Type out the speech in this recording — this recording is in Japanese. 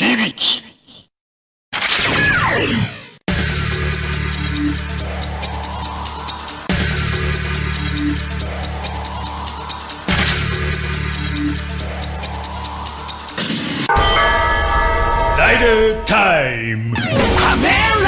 響き。ライドタイム仮面